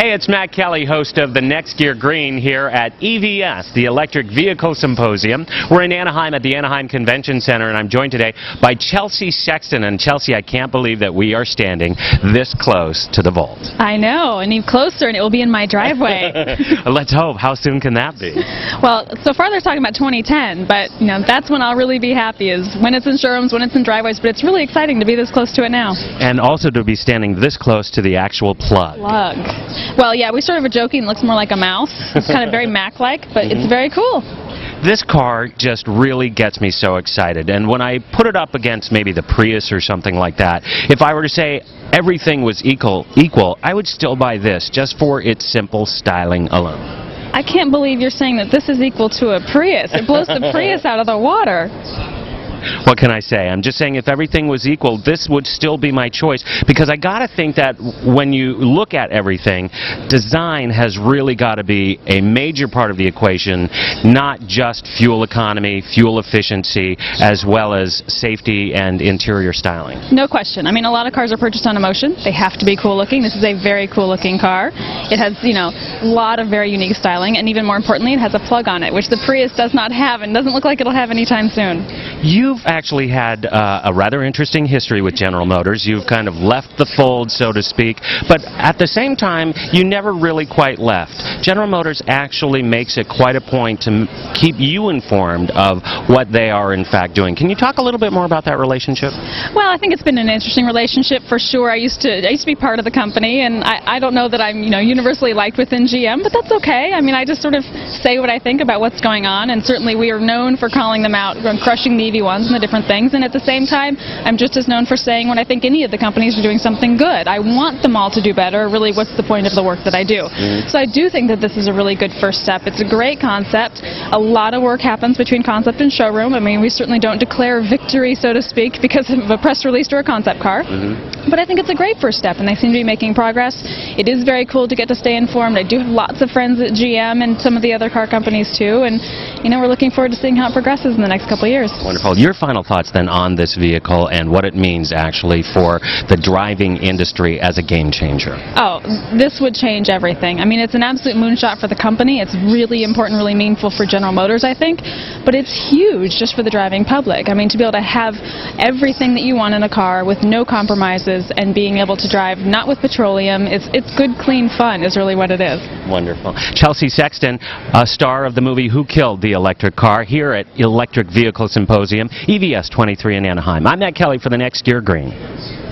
Hey, it's Matt Kelly, host of the Next Gear Green here at EVS, the Electric Vehicle Symposium. We're in Anaheim at the Anaheim Convention Center, and I'm joined today by Chelsea Sexton. And Chelsea, I can't believe that we are standing this close to the Volt. I know, and even closer, and it will be in my driveway. Let's hope. How soon can that be? well, so far they're talking about 2010, but you know that's when I'll really be happy is when it's in showrooms, when it's in driveways. But it's really exciting to be this close to it now. And also to be standing this close to the actual plug. Plug. Well, yeah, we sort of are joking. It looks more like a mouse. It's kind of very Mac-like, but mm -hmm. it's very cool. This car just really gets me so excited. And when I put it up against maybe the Prius or something like that, if I were to say everything was equal, equal, I would still buy this just for its simple styling alone. I can't believe you're saying that this is equal to a Prius. It blows the Prius out of the water what can I say? I'm just saying if everything was equal, this would still be my choice because I got to think that when you look at everything, design has really got to be a major part of the equation, not just fuel economy, fuel efficiency, as well as safety and interior styling. No question. I mean, a lot of cars are purchased on emotion. They have to be cool looking. This is a very cool looking car. It has, you know, a lot of very unique styling, and even more importantly, it has a plug on it, which the Prius does not have and doesn't look like it'll have anytime soon. You've actually had uh, a rather interesting history with General Motors. You've kind of left the fold, so to speak, but at the same time, you never really quite left. General Motors actually makes it quite a point to keep you informed of what they are in fact doing. Can you talk a little bit more about that relationship? Well, I think it's been an interesting relationship for sure. I used to I used to be part of the company, and I, I don't know that I'm you know universally liked within GM, but that's okay. I mean, I just sort of say what I think about what's going on, and certainly we are known for calling them out, and crushing the EV1s and the different things. And at the same time, I'm just as known for saying when I think any of the companies are doing something good. I want them all to do better. Really, what's the point of the work that I do? Mm. So I do think that this is a really good first step. It's a great concept. A lot of work happens between concept and showroom. I mean, we certainly don't declare victory, so to speak, because of a press release or a concept car. Mm -hmm. But I think it's a great first step, and they seem to be making progress. It is very cool to get to stay informed. I do have lots of friends at GM and some of the other car companies too, and you know, we're looking forward to seeing how it progresses in the next couple of years. Wonderful. Your final thoughts then on this vehicle and what it means actually for the driving industry as a game changer? Oh, this would change everything. I mean, it's an absolute moonshot for the company. It's really important, really meaningful for General Motors, I think, but it's huge just for the driving public. I mean, to be able to have everything that you want in a car with no compromises and being able to drive not with petroleum, it's, it's good, clean fun is really what it is. Wonderful. Chelsea Sexton, a star of the movie Who Killed the Electric Car, here at Electric Vehicle Symposium, EVS 23 in Anaheim. I'm Matt Kelly for the Next Gear Green.